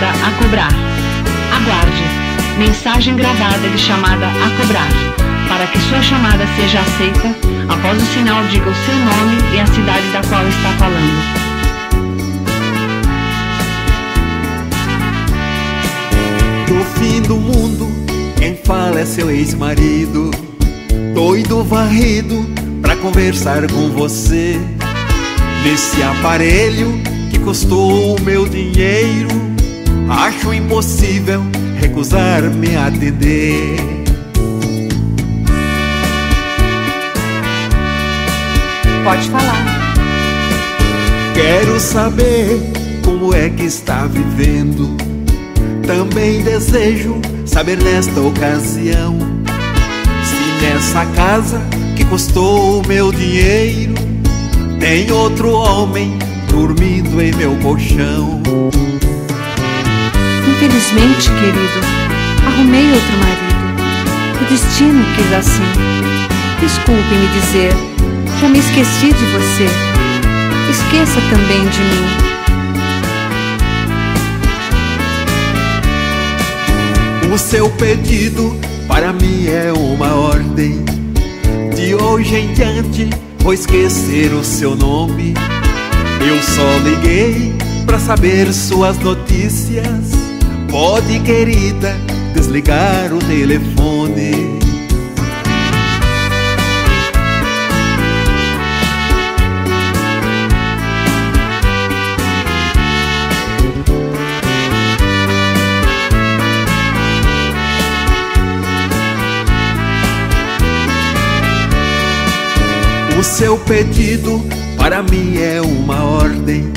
chamada a cobrar. Aguarde. Mensagem gravada de chamada a cobrar. Para que sua chamada seja aceita, após o sinal diga o seu nome e a cidade da qual está falando. No fim do mundo, quem fala é seu ex-marido. Doido varrido pra conversar com você. Nesse aparelho que custou o meu dinheiro, acho impossível recusar me atender. Pode falar. Quero saber como é que está vivendo. Também desejo saber nesta ocasião se nessa casa que custou o meu dinheiro tem outro homem dormindo em meu colchão. Infelizmente, querido, arrumei outro marido. O destino quis assim. Desculpe me dizer, já me esqueci de você. Esqueça também de mim. O seu pedido para mim é uma ordem. De hoje em diante vou esquecer o seu nome. Eu só liguei para saber suas notícias. Pode, querida, desligar o telefone. O seu pedido para mim é uma ordem.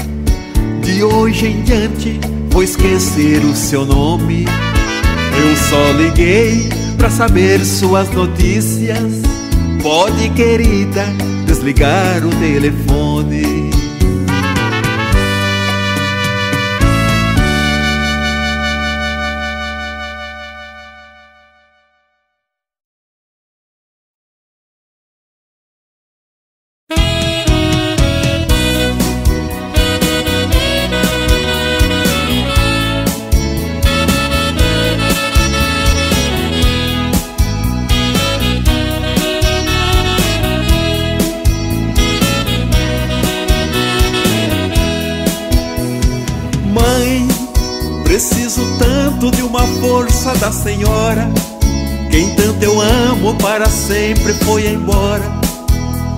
De hoje em diante vou esquecer o seu nome. Eu só liguei pra saber suas notícias. Pode, querida, desligar o telefone. Da senhora. Quem tanto eu amo para sempre foi embora.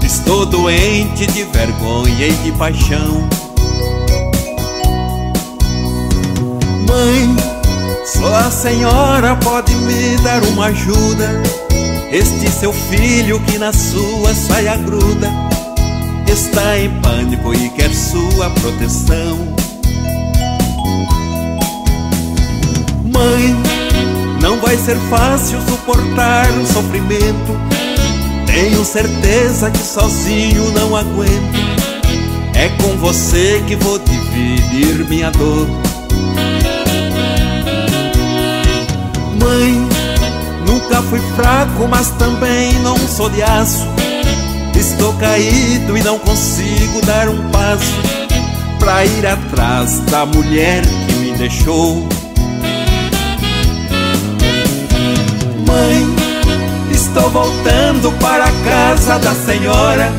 Estou doente de vergonha e de paixão. Mãe, só a senhora pode me dar uma ajuda. Este seu filho que na sua saia gruda está em pânico e quer sua proteção. Mãe, não vai ser fácil suportar o sofrimento. Tenho certeza que sozinho não aguento. É com você que vou dividir minha dor. Mãe, nunca fui fraco, mas também não sou de aço. Estou caído e não consigo dar um passo pra ir atrás da mulher que me deixou. Mãe, estou voltando para a casa da senhora.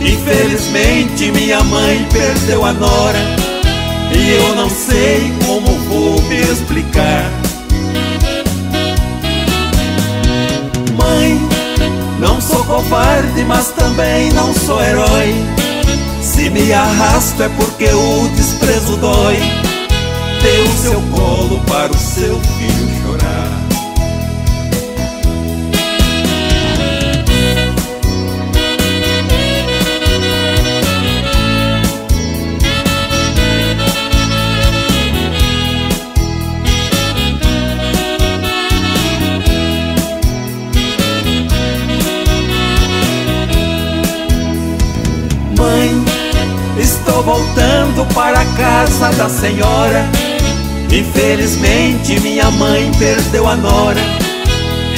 Infelizmente minha mãe perdeu a nora e eu não sei como vou me explicar. Mãe, não sou covarde, mas também não sou herói. Se me arrasto é porque o desprezo dói. O seu colo para o seu filho da senhora. Infelizmente minha mãe perdeu a nora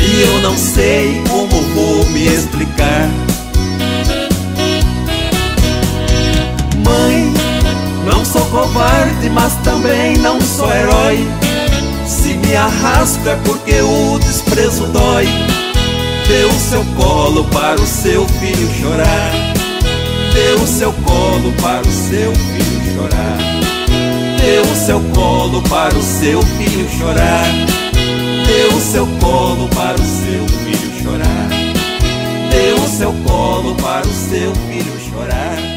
e eu não sei como vou me explicar. Mãe, não sou covarde, mas também não sou herói. Se me arrasto é porque o desprezo dói. Dê o seu colo para o seu filho chorar. Dê o seu colo para o seu filho chorar. Dê o seu colo para o seu filho chorar. Dê o seu colo para o seu filho chorar. Dê o seu colo para o seu filho chorar.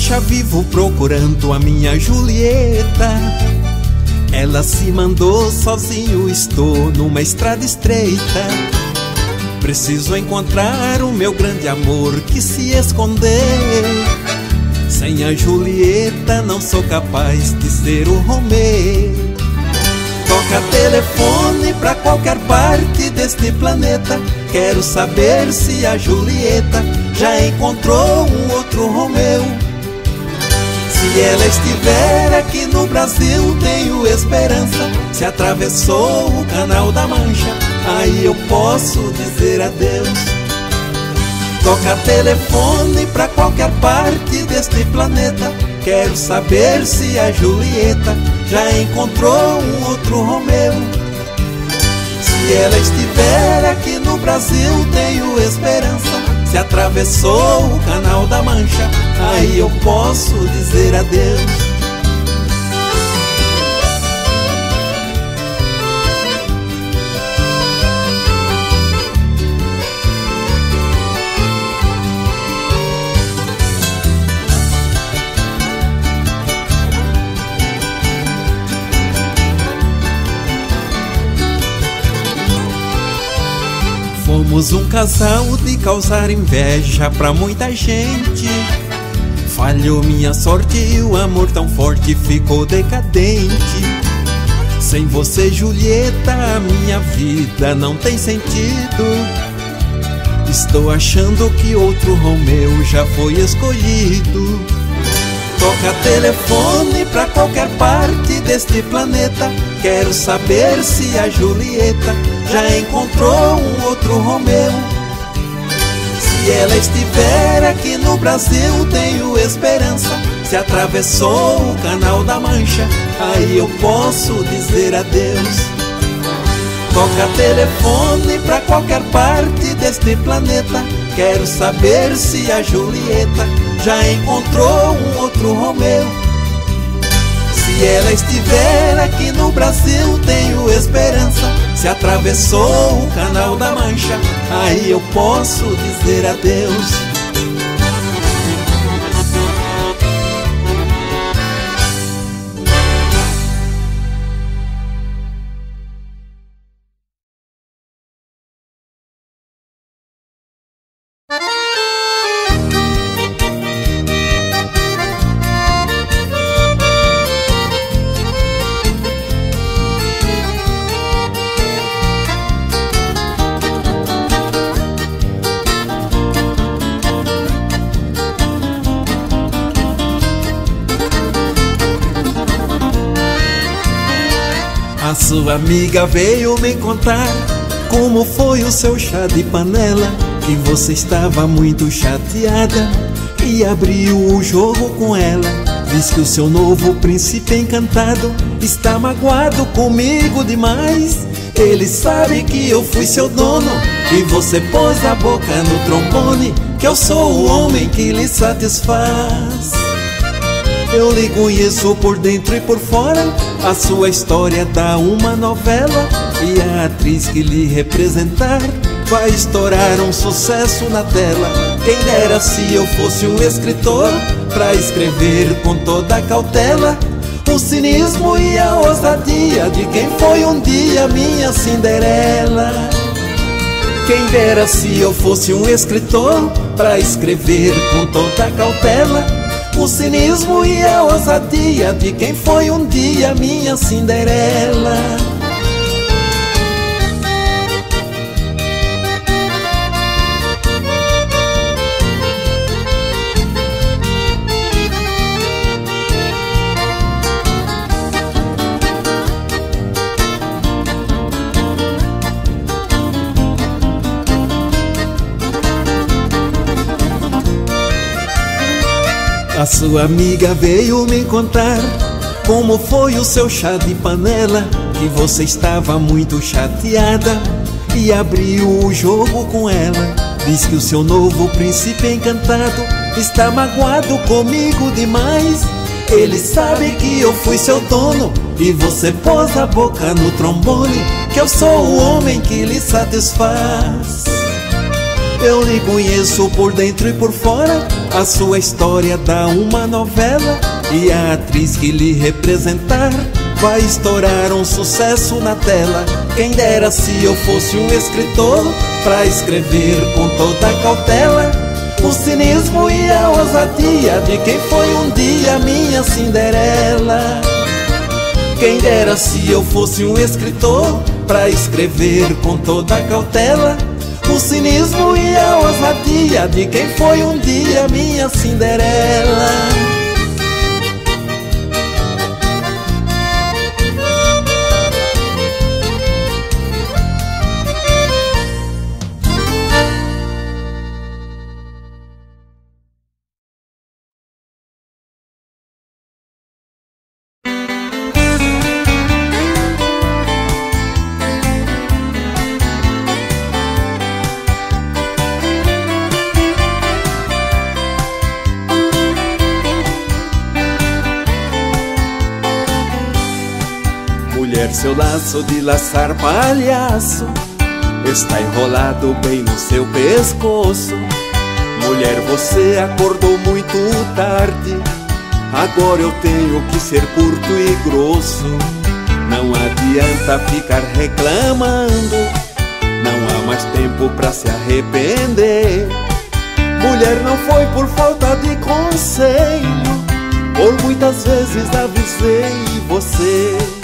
Acha vivo procurando a minha Julieta. Ela se mandou sozinho, estou numa estrada estreita. Preciso encontrar o meu grande amor que se escondeu. Sem a Julieta não sou capaz de ser o Romeu. Toca telefone pra qualquer parte deste planeta. Quero saber se a Julieta já encontrou um outro Romeu. Se ela estiver aqui no Brasil, tenho esperança. Se atravessou o canal da Mancha, aí eu posso dizer adeus. Toca telefone pra qualquer parte deste planeta. Quero saber se a Julieta já encontrou um outro Romeu. Se ela estiver aqui no Brasil, tenho esperança. Se atravessou o canal da Mancha, aí eu posso dizer adeus. Fomos um casal de causar inveja pra muita gente. Falhou minha sorte e o amor tão forte ficou decadente. Sem você, Julieta, a minha vida não tem sentido. Estou achando que outro Romeu já foi escolhido. Toca telefone pra qualquer parte deste planeta. Quero saber se a Julieta já encontrou um outro Romeu. Se ela estiver aqui no Brasil, tenho esperança. Se atravessou o canal da Mancha, aí eu posso dizer adeus. Toca telefone pra qualquer parte deste planeta. Quero saber se a Julieta já encontrou um outro Romeu. Se ela estiver aqui no Brasil, tenho esperança. Se atravessou o canal da Mancha, aí eu posso dizer adeus. Sua amiga veio me contar como foi o seu chá de panela. Que você estava muito chateada e abriu o jogo com ela. Diz que o seu novo príncipe encantado está magoado comigo demais. Ele sabe que eu fui seu dono e você pôs a boca no trombone. Que eu sou o homem que lhe satisfaz. Eu lhe conheço por dentro e por fora. A sua história dá uma novela. E a atriz que lhe representar vai estourar um sucesso na tela. Quem dera se eu fosse um escritor pra escrever com toda cautela o cinismo e a ousadia de quem foi um dia minha Cinderela. Quem dera se eu fosse um escritor para escrever com toda cautela o cinismo e a ousadia de quem foi um dia minha Cinderela. Sua amiga veio me contar como foi o seu chá de panela, que você estava muito chateada e abriu o jogo com ela. Diz que o seu novo príncipe encantado está magoado comigo demais. Ele sabe que eu fui seu dono e você pôs a boca no trombone, que eu sou o homem que lhe satisfaz. Eu lhe conheço por dentro e por fora. A sua história dá uma novela. E a atriz que lhe representar vai estourar um sucesso na tela. Quem dera se eu fosse um escritor pra escrever com toda cautela. O cinismo e a ousadia de quem foi um dia minha Cinderela. Quem dera se eu fosse um escritor pra escrever com toda cautela o cinismo e a ousadia de quem foi um dia minha Cinderela. Mulher, seu laço de laçar palhaço. Está enrolado bem no seu pescoço. Mulher, você acordou muito tarde. Agora eu tenho que ser curto e grosso. Não adianta ficar reclamando. Não há mais tempo pra se arrepender. Mulher, não foi por falta de conselho. Por muitas vezes avisei você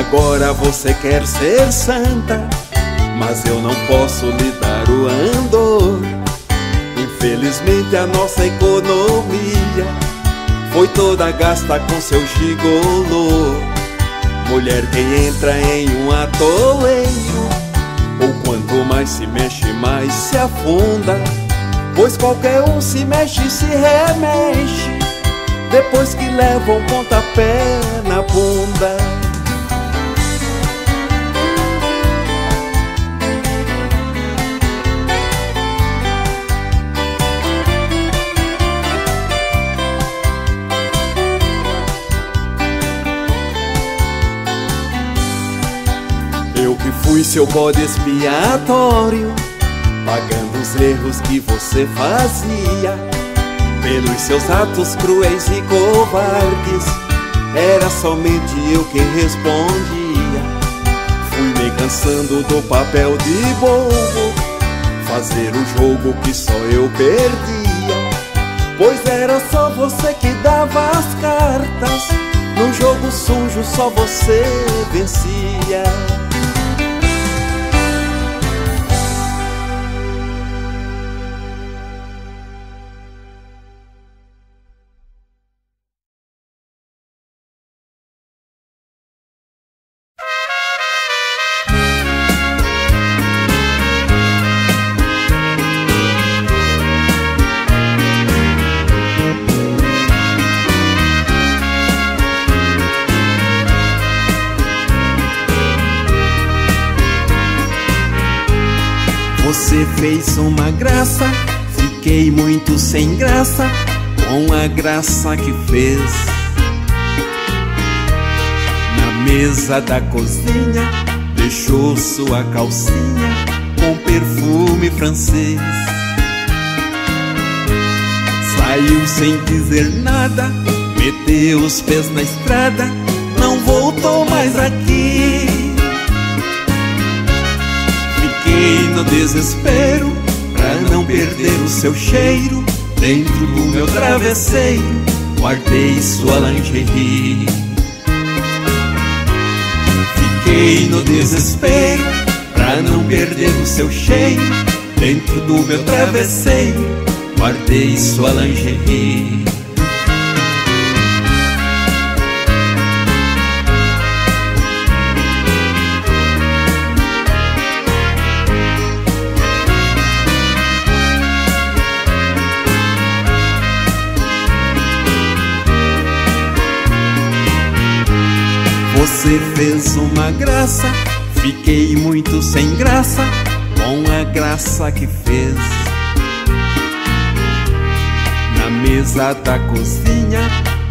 agora você quer ser santa, mas eu não posso lhe dar o andor. Infelizmente a nossa economia foi toda gasta com seu gigolô. Mulher, quem entra em um atoleiro, ou quanto mais se mexe, mais se afunda. Pois qualquer um se mexe e se remexe, depois que leva um pontapé na bunda. Fui seu bode expiatório, pagando os erros que você fazia. Pelos seus atos cruéis e covardes, era somente eu quem respondia. Fui me cansando do papel de bobo, fazer o jogo que só eu perdia. Pois era só você que dava as cartas, no jogo sujo só você vencia. Muito sem graça com a graça que fez. Na mesa da cozinha, deixou sua calcinha com perfume francês. Saiu sem dizer nada, meteu os pés na estrada, não voltou mais aqui. Fiquei no desespero não perder o seu cheiro dentro do meu travesseiro. Guardei sua lingerie. Fiquei no desespero pra não perder o seu cheiro dentro do meu travesseiro guardei sua lingerie. Você fez uma graça, fiquei muito sem graça com a graça que fez. Mesa da cozinha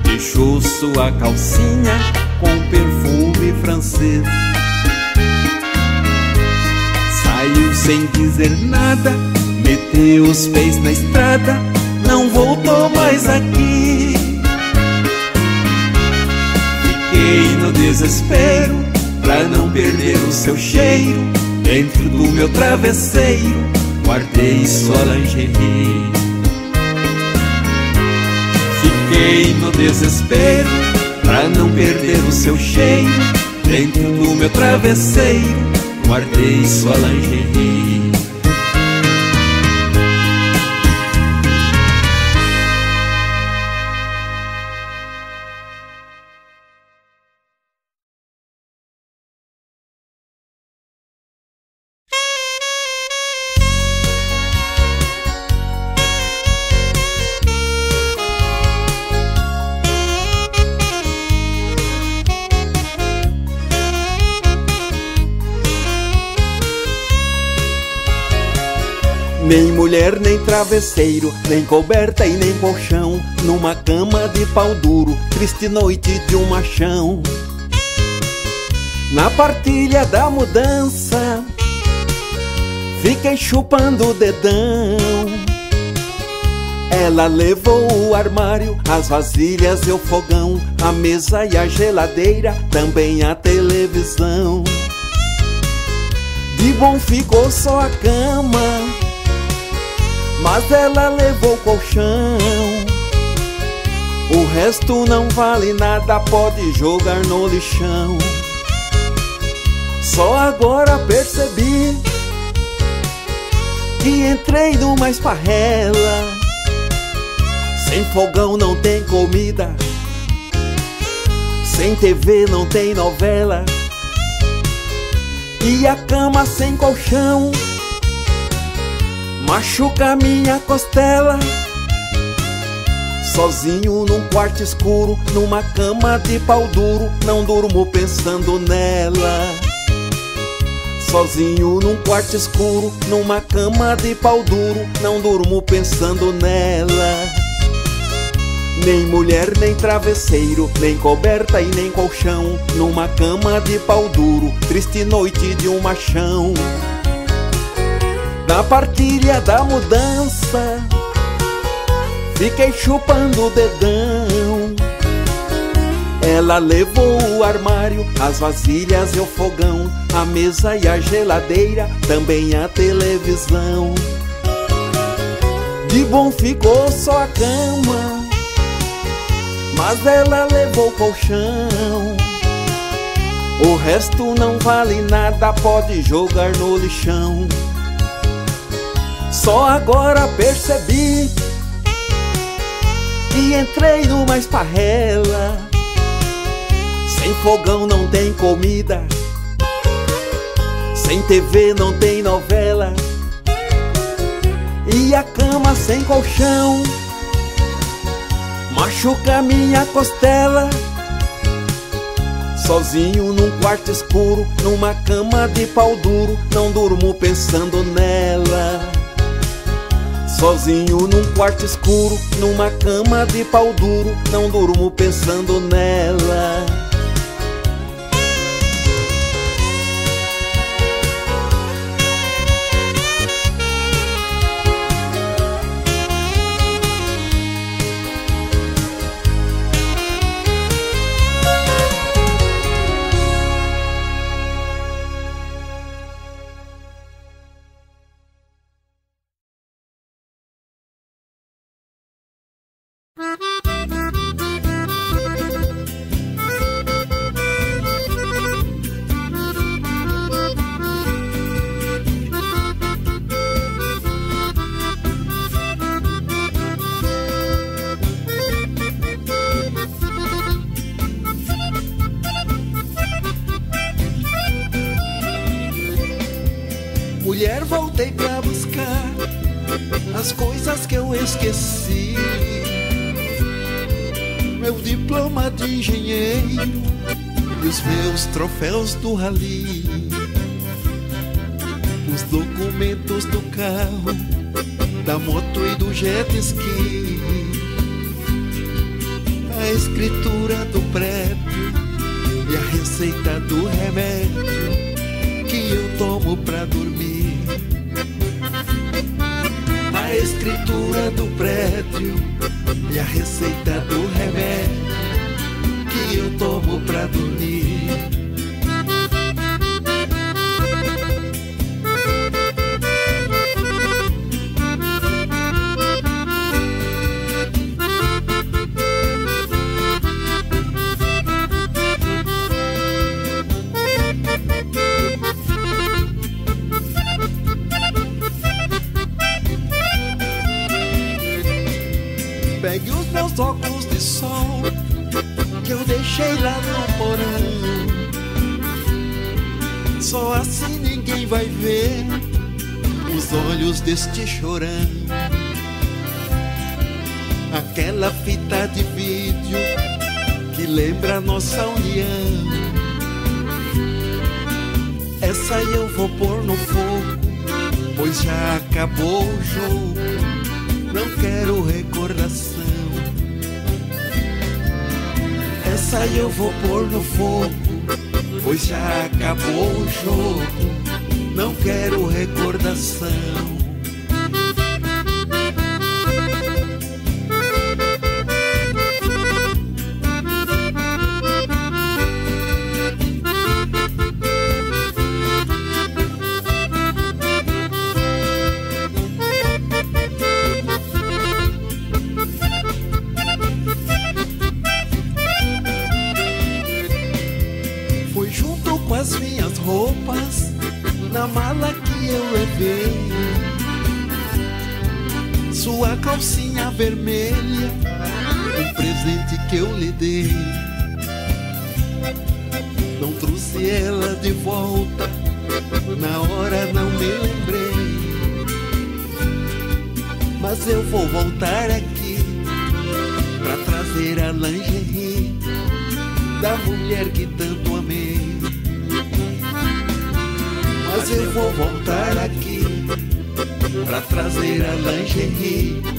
Deixou sua calcinha com perfume francês. Saiu sem dizer nada, meteu os pés na estrada Não voltou mais aqui Fiquei no desespero pra não perder o seu cheiro. Dentro do meu travesseiro guardei sua lingerie Fiquei no desespero Pra não perder o seu cheiro. Dentro do meu travesseiro Guardei sua lingerie mulher, nem travesseiro, nem coberta e nem colchão Numa cama de pau duro, triste noite de um machão. Na partilha da mudança Fiquei chupando o dedão. Ela levou o armário, as vasilhas e o fogão A mesa e a geladeira, também a televisão. De bom ficou só a cama mas ela levou o colchão. O resto não vale nada, pode jogar no lixão. Só agora percebi que entrei numa esparrela. Sem fogão não tem comida, sem TV não tem novela. E a cama sem colchão machuca minha costela. Sozinho num quarto escuro, numa cama de pau duro, não durmo pensando nela. Sozinho num quarto escuro, numa cama de pau duro, não durmo pensando nela. Nem mulher, nem travesseiro, nem coberta e nem colchão, numa cama de pau duro, triste noite de um machão. Na partilha da mudança. Fiquei chupando o dedão. Ela levou o armário, as vasilhas e o fogão A mesa e a geladeira, também a televisão. De bom ficou só a cama Mas ela levou o colchão. O resto não vale nada, pode jogar no lixão. Só agora percebi que entrei numa esparrela. Sem fogão não tem comida, sem TV não tem novela. E a cama sem colchão machuca minha costela. Sozinho num quarto escuro, numa cama de pau duro, não durmo pensando nela. Sozinho num quarto escuro, numa cama de pau duro, não durmo pensando nela. As coisas que eu esqueci. Meu diploma de engenheiro e os meus troféus do rally. Os documentos do carro, da moto e do jet ski. A escritura do prédio e a receita do remédio que eu tomo pra dormir. Escritura do prédio e a receita do remédio que eu tomo pra dormir. Óculos de sol que eu deixei lá no porão. Só assim ninguém vai ver os olhos deste chorão. Aquela fita de vídeo que lembra nossa união. Essa eu vou pôr no fogo, pois já acabou o jogo. Não quero recordação. Essa eu vou pôr no fogo, pois já acabou o jogo. Não quero recordação. Vermelha, um presente que eu lhe dei. Não trouxe ela de volta, na hora não me lembrei. Mas eu vou voltar aqui pra trazer a lingerie da mulher que tanto amei. Mas eu vou voltar aqui pra trazer a lingerie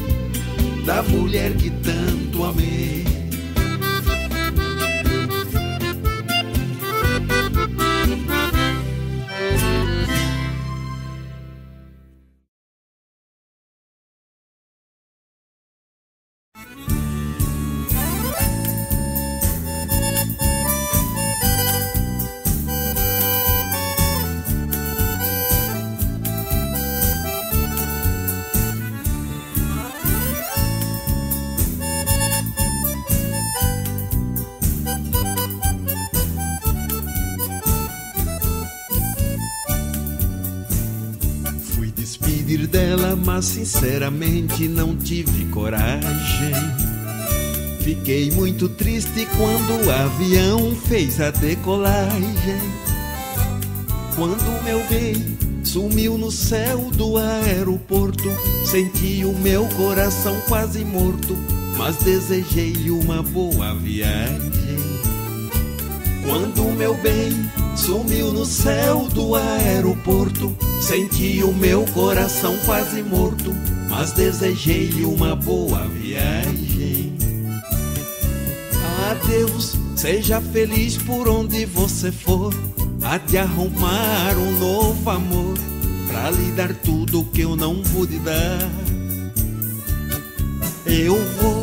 da mulher que tanto amei. Mas sinceramente não tive coragem. Fiquei muito triste quando o avião fez a decolagem. Quando meu bem sumiu no céu do aeroporto, senti o meu coração quase morto, mas desejei uma boa viagem. Quando meu bem sumiu no céu do aeroporto, senti o meu coração quase morto, mas desejei uma boa viagem. Adeus, seja feliz por onde você for, há de arrumar um novo amor pra lhe dar tudo que eu não pude dar. Eu vou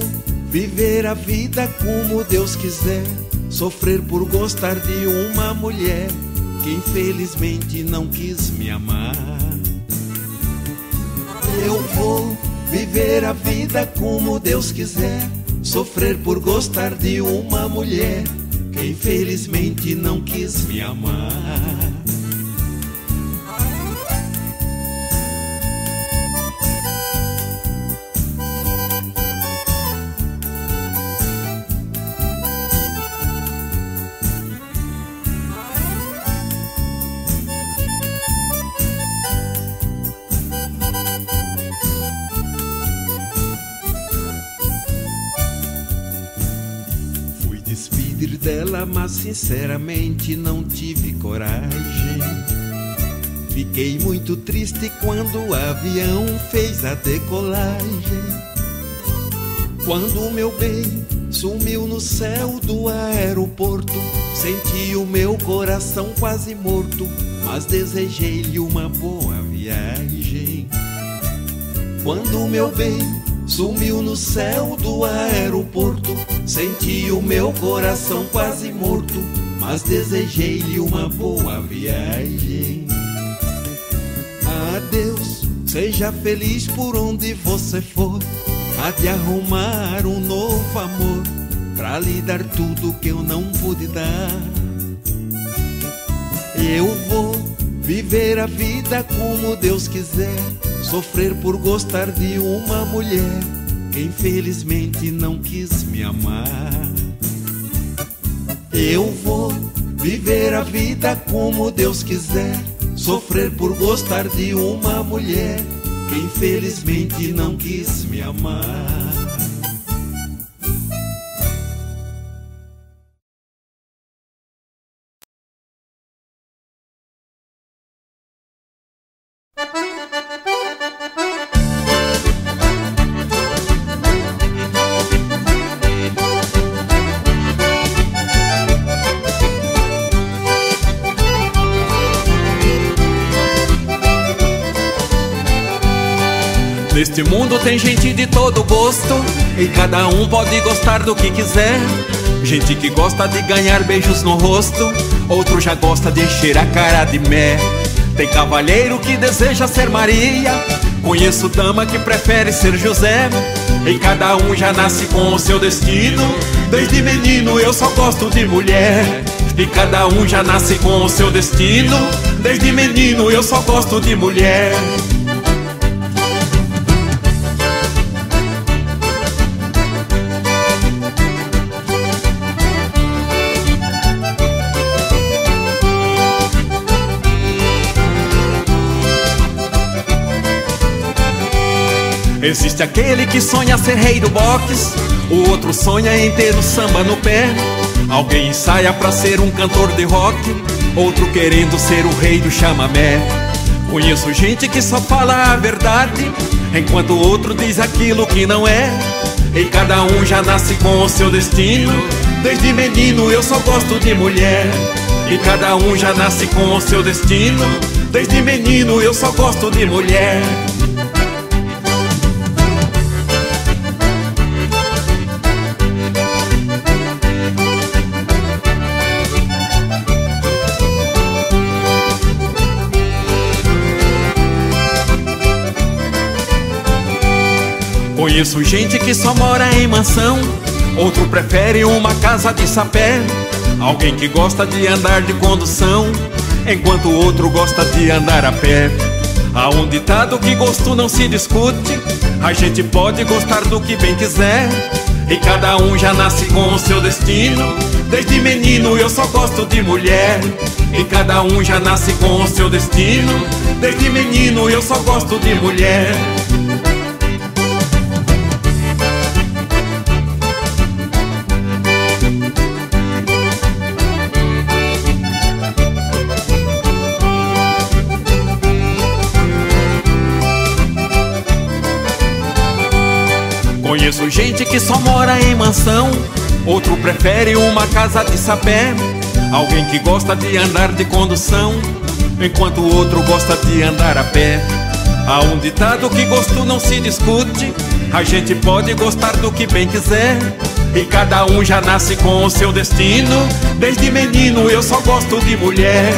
viver a vida como Deus quiser. Sofrer por gostar de uma mulher que infelizmente não quis me amar. Eu vou viver a vida como Deus quiser. Sofrer por gostar de uma mulher que infelizmente não quis me amar. Mas sinceramente não tive coragem. Fiquei muito triste quando o avião fez a decolagem. Quando o meu bem sumiu no céu do aeroporto, senti o meu coração quase morto, mas desejei-lhe uma boa viagem. Quando o meu bem sumiu no céu do aeroporto, senti o meu coração quase morto, mas desejei-lhe uma boa viagem. Adeus, seja feliz por onde você for. Há de arrumar um novo amor Pra lhe dar tudo que eu não pude dar. Eu vou viver a vida como Deus quiser Sofrer por gostar de uma mulher Que infelizmente não quis me amar Eu vou viver a vida como Deus quiser Sofrer por gostar de uma mulher que infelizmente não quis me amar. Neste mundo tem gente de todo gosto E cada um pode gostar do que quiser. Gente que gosta de ganhar beijos no rosto Outro já gosta de encher a cara de mé. Tem cavalheiro que deseja ser Maria Conheço dama que prefere ser José. E cada um já nasce com o seu destino Desde menino eu só gosto de mulher. E cada um já nasce com o seu destino Desde menino eu só gosto de mulher Existe aquele que sonha ser rei do box, o outro sonha em ter o samba no pé. Alguém ensaia pra ser um cantor de rock, outro querendo ser o rei do chamamé. Conheço gente que só fala a verdade, enquanto o outro diz aquilo que não é. E cada um já nasce com o seu destino. Desde menino eu só gosto de mulher. E cada um já nasce com o seu destino. Desde menino eu só gosto de mulher. Conheço gente que só mora em mansão, outro prefere uma casa de sapé. Alguém que gosta de andar de condução, enquanto o outro gosta de andar a pé. Há um ditado que gosto não se discute, a gente pode gostar do que bem quiser. E cada um já nasce com o seu destino. Desde menino eu só gosto de mulher. E cada um já nasce com o seu destino. Desde menino eu só gosto de mulher. Conheço gente que só mora em mansão, outro prefere uma casa de sapé. Alguém que gosta de andar de condução, enquanto o outro gosta de andar a pé. Há um ditado que gosto não se discute, a gente pode gostar do que bem quiser. E cada um já nasce com o seu destino. Desde menino eu só gosto de mulher.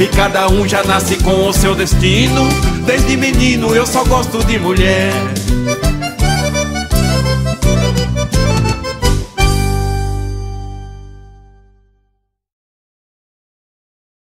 E cada um já nasce com o seu destino. Desde menino eu só gosto de mulher.